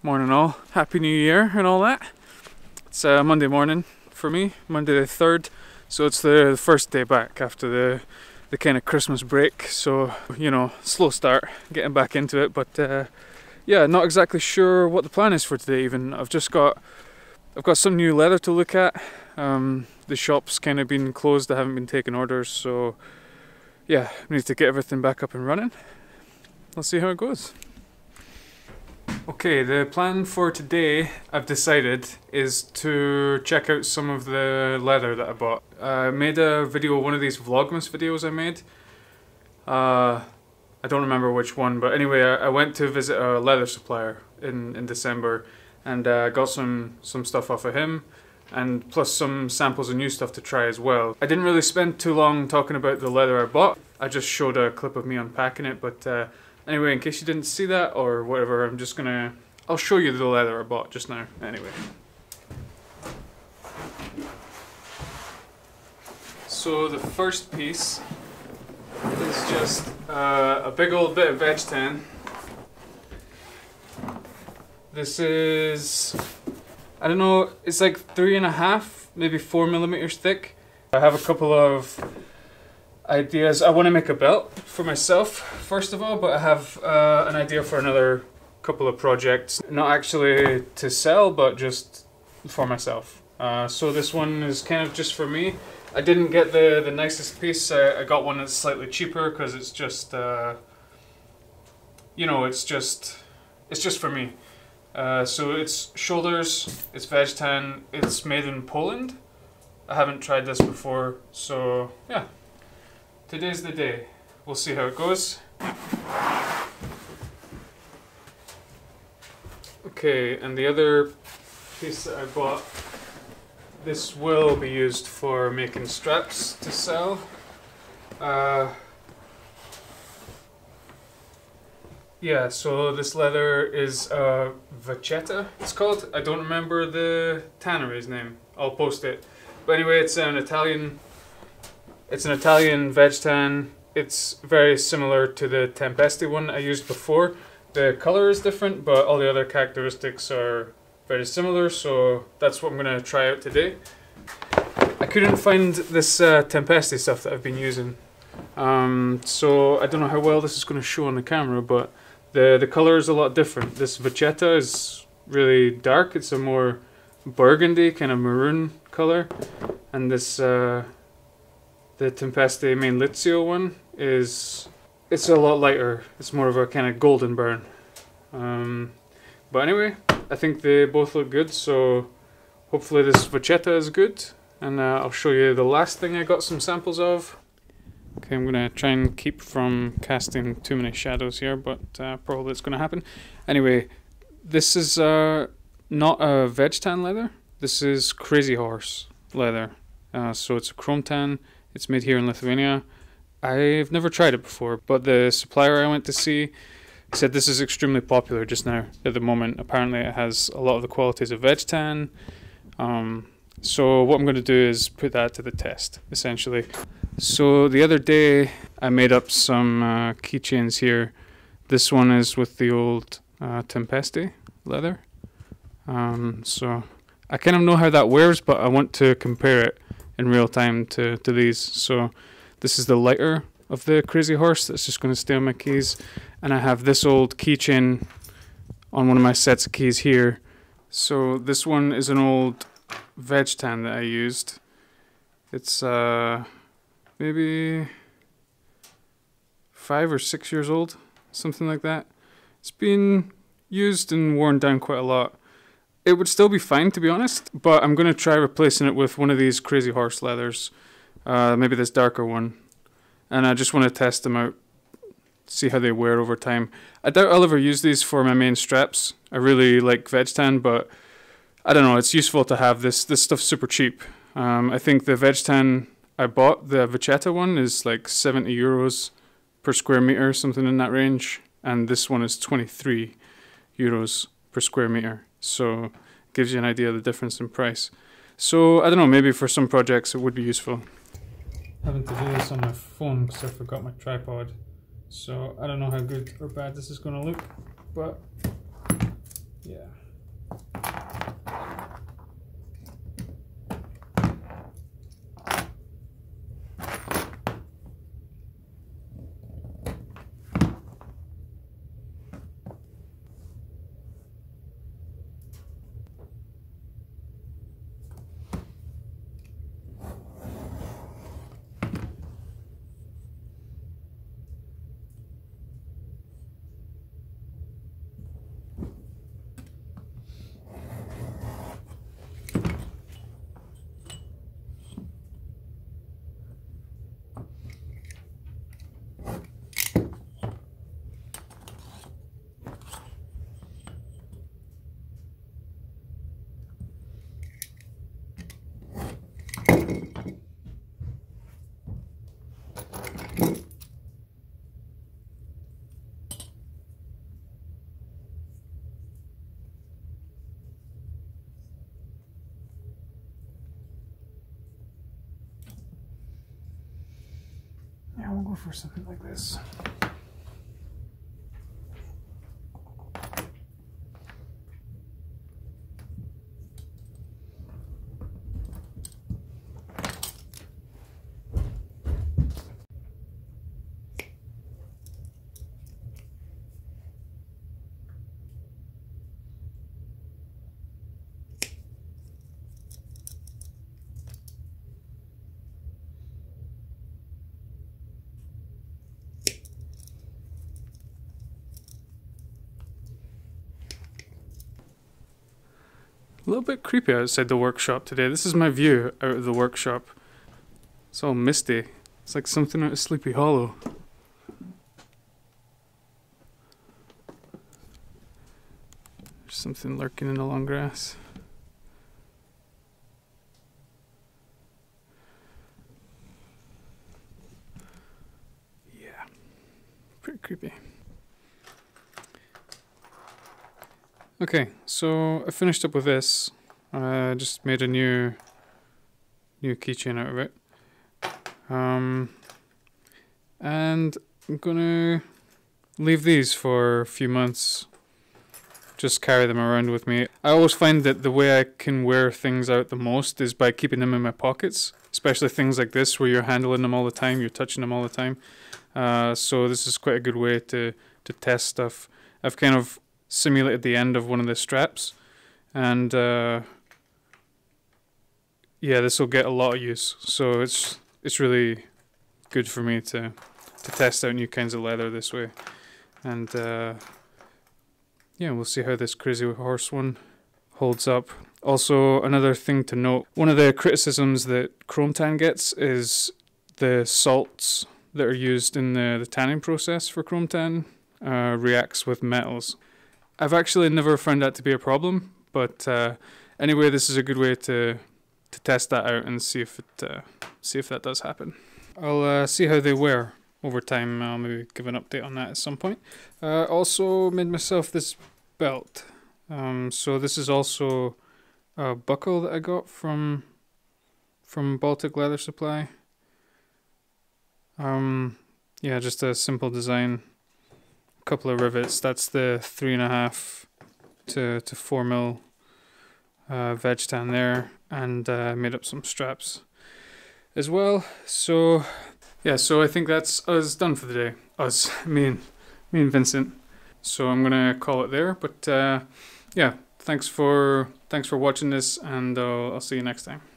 Morning all. Happy New Year and all that. It's uh, Monday morning for me, Monday the 3rd. So it's the, the first day back after the the kind of Christmas break. So, you know, slow start getting back into it, but uh, yeah, not exactly sure what the plan is for today even. I've just got I've got some new leather to look at. Um, the shop's kind of been closed, I haven't been taking orders, so yeah, I need to get everything back up and running. Let's see how it goes. Okay, the plan for today, I've decided, is to check out some of the leather that I bought. I made a video, one of these Vlogmas videos I made. Uh, I don't remember which one, but anyway, I, I, went to visit a leather supplier in, in December and uh, got some, some stuff off of him and plus some samples of new stuff to try as well. I didn't really spend too long talking about the leather I bought. I just showed a clip of me unpacking it, but uh, Anyway, in case you didn't see that or whatever, I'm just gonna, I'll show you the leather I bought just now. Anyway. So the first piece is just uh, a big old bit of veg tan. This is, I don't know, it's like three and a half, maybe four millimeters thick. I have a couple of ideas. I want to make a belt for myself, first of all, but I have uh, an idea for another couple of projects. Not actually to sell, but just for myself. Uh, so this one is kind of just for me. I didn't get the, the nicest piece. I, I got one that's slightly cheaper because it's just, uh, you know, it's just, it's just for me. Uh, so it's shoulders, it's veg tan, it's made in Poland. I haven't tried this before, so yeah, today's the day. We'll see how it goes. Okay, and the other piece that I bought, this will be used for making straps to sell. Uh, yeah, so this leather is uh, Vachetta, it's called. I don't remember the tannery's name. I'll post it. But anyway, it's an Italian it's an Italian veg tan. It's very similar to the Tempesti one I used before. The color is different, but all the other characteristics are very similar, so that's what I'm going to try out today. I couldn't find this uh, Tempesti stuff that I've been using, um, so I don't know how well this is going to show on the camera, but the, the color is a lot different. This Vachetta is really dark, it's a more burgundy, kind of maroon color, and this uh, the Tempesti main Lizio one is it's a lot lighter. It's more of a kind of golden burn. Um, but anyway, I think they both look good. So hopefully this Vachetta is good. And uh, I'll show you the last thing I got some samples of. Okay, I'm gonna try and keep from casting too many shadows here, but uh, probably it's gonna happen. Anyway, this is uh, not a veg tan leather. This is Crazy Horse leather. Uh, so it's a chrome tan. It's made here in Lithuania. I've never tried it before, but the supplier I went to see said this is extremely popular just now at the moment. Apparently, it has a lot of the qualities of veg tan. Um, so what I'm going to do is put that to the test, essentially. So the other day, I made up some uh, keychains here. This one is with the old uh, Tempesti leather. Um, so I kind of know how that wears, but I want to compare it in real time to, to these. So this is the lighter of the Crazy Horse that's just going to stay on my keys. And I have this old keychain on one of my sets of keys here. So this one is an old veg tan that I used. It's uh, maybe five or six years old, something like that. It's been used and worn down quite a lot. It would still be fine, to be honest, but I'm going to try replacing it with one of these Crazy Horse leathers. Uh, maybe this darker one. And I just want to test them out, see how they wear over time. I doubt I'll ever use these for my main straps. I really like veg tan, but I don't know, it's useful to have this. This stuff's super cheap. Um, I think the veg tan I bought, the Vachetta one, is like 70 euros per square meter, something in that range. And this one is 23 euros per square meter. So it gives you an idea of the difference in price. So I don't know, maybe for some projects it would be useful. Having to do this on my phone because I forgot my tripod. So I don't know how good or bad this is going to look, but Yeah. Go for something like this. A little bit creepy outside the workshop today. This is my view out of the workshop. It's all misty. It's like something out of Sleepy Hollow. There's something lurking in the long grass. Yeah, pretty creepy. Okay, so I finished up with this. I just made a new new keychain out of it. Um, and I'm gonna leave these for a few months. Just carry them around with me. I always find that the way I can wear things out the most is by keeping them in my pockets, especially things like this where you're handling them all the time, you're touching them all the time. Uh, so this is quite a good way to, to test stuff. I've kind of simulated the end of one of the straps. And uh, yeah this will get a lot of use. So it's it's really good for me to to test out new kinds of leather this way. And uh, yeah we'll see how this crazy horse one holds up. Also another thing to note one of the criticisms that chrome tan gets is the salts that are used in the, the tanning process for chrome tan uh, reacts with metals I've actually never found that to be a problem, but uh, anyway, this is a good way to to test that out and see if it uh, see if that does happen. I'll uh, see how they wear over time. I'll maybe give an update on that at some point. Uh, also made myself this belt. Um, so this is also a buckle that I got from from Baltic Leather Supply. Um, yeah, just a simple design couple of rivets. That's the three and a half to, to four mil uh, veg tan there and uh, made up some straps as well. So yeah, so I think that's us done for the day. Us, me and me and Vincent. So I'm gonna call it there. But uh, yeah, thanks for thanks for watching this, and uh, I'll see you next time.